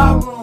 our room.